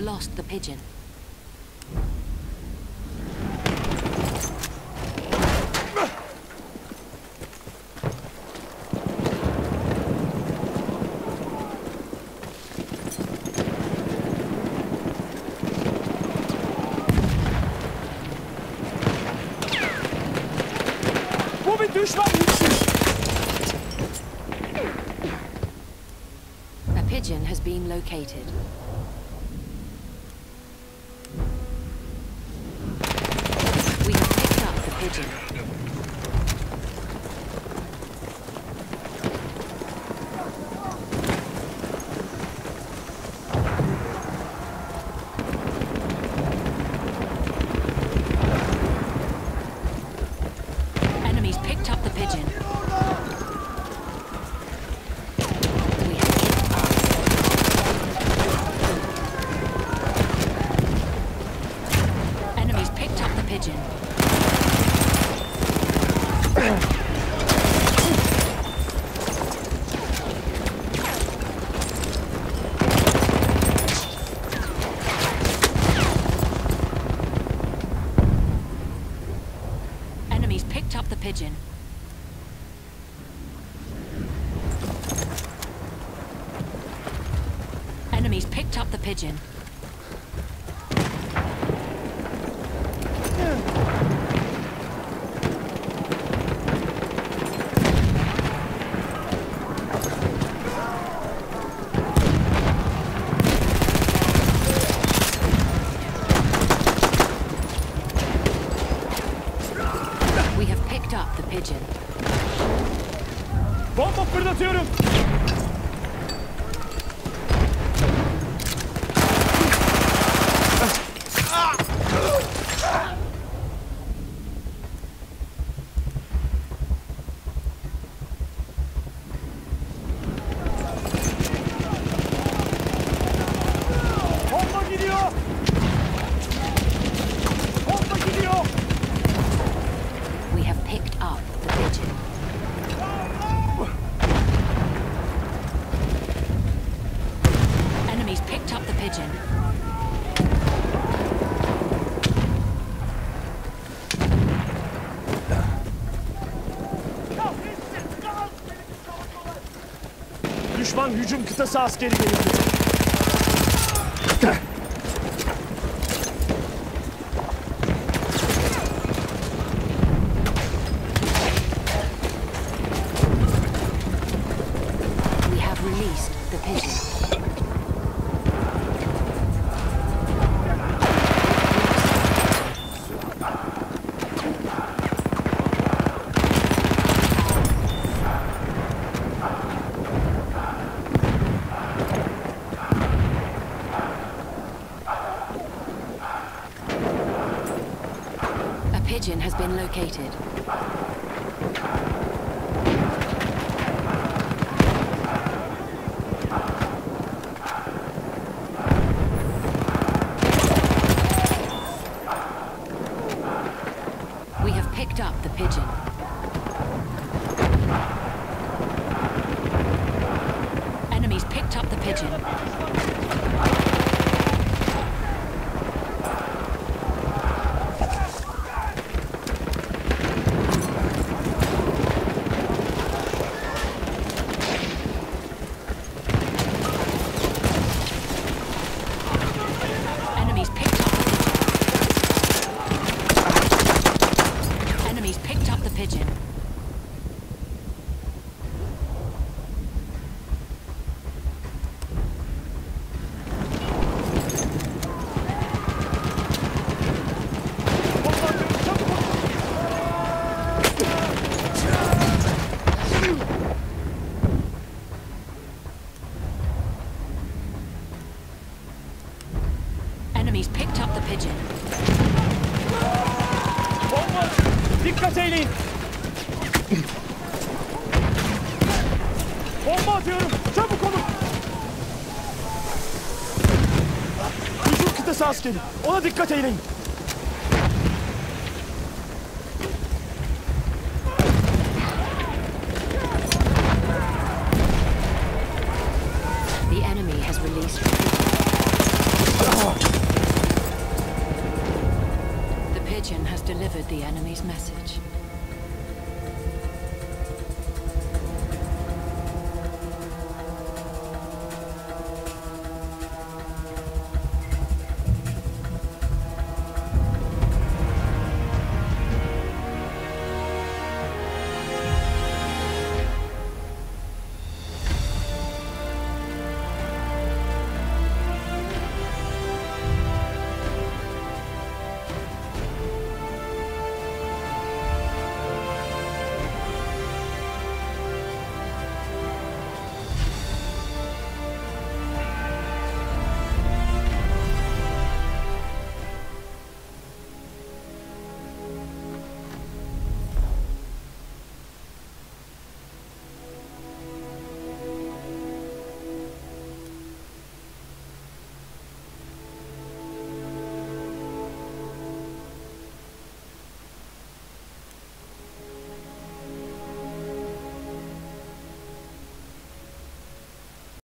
lost the pigeon. Bu bir düşman güçsüz. A pigeon has been located. We have picked up the pigeon. Enemies picked up the pigeon. We have picked up. Enemies picked up the pigeon. Enemies picked up the pigeon. Enemies picked up the pigeon. We have picked up the pigeon. Bomba fırlatıyorum. Düşman hücum kıtası askeri geldi. Been located. We have picked up the pigeon. Enemies picked up the pigeon. Dikkat eyleyin. Bomba atıyorum. Çabuk olun. Hücum kıtası askeri. Ona dikkat eyleyin. The enemy's message.